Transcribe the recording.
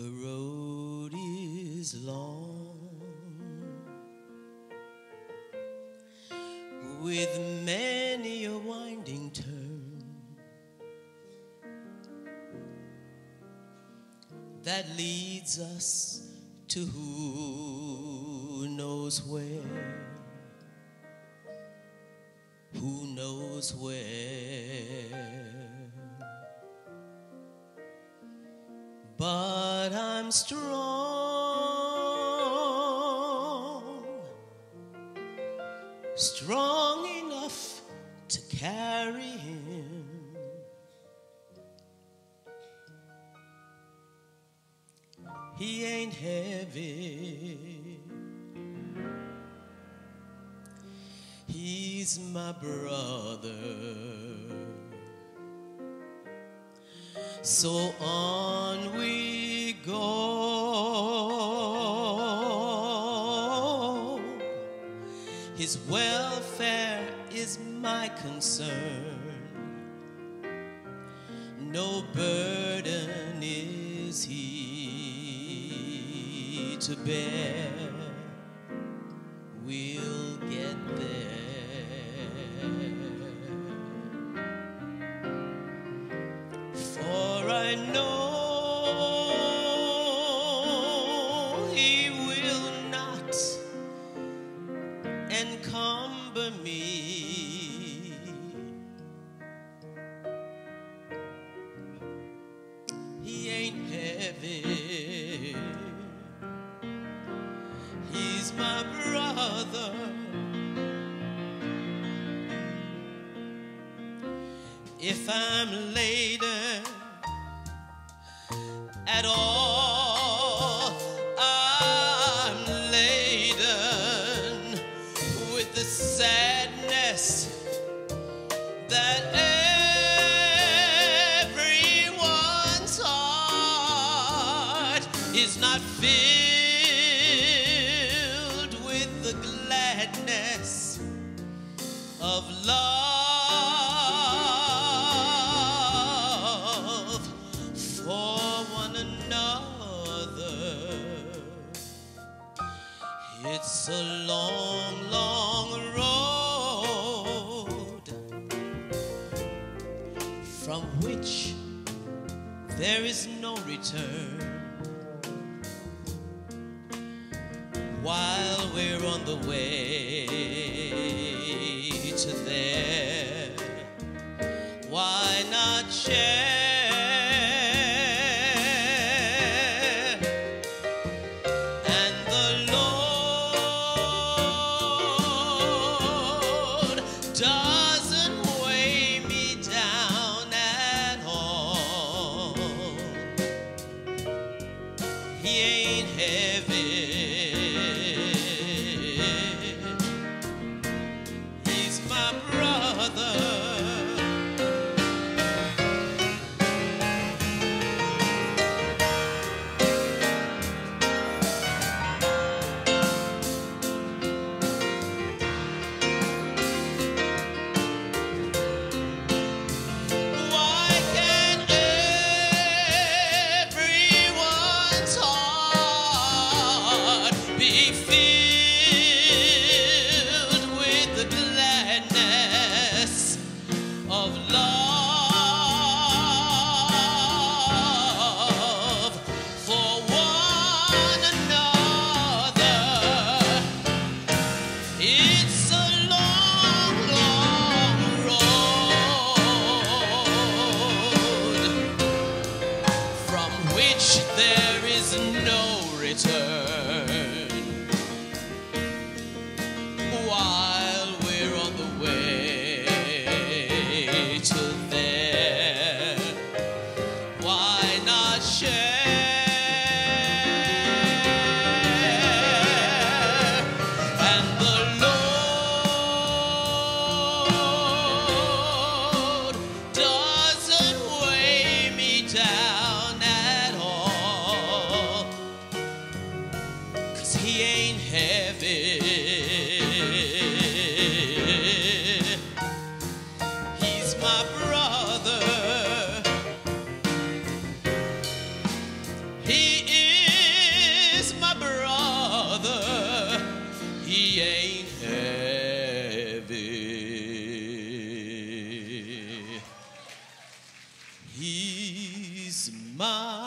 The road is long with many a winding turn that leads us to who knows where. Who knows where? But I'm strong, strong enough to carry him. He ain't heavy. He's my brother. So on we go. His welfare is my concern. No burden is he to bear. We'll I know he will not encumber me. He ain't heavy. He's my brother. If I'm later at all, I'm laden with the sadness that everyone's heart is not filled with the gladness of love a long, long road from which there is no return. While we're on the way return. heavy. He's my brother. He is my brother. He ain't heavy. He's my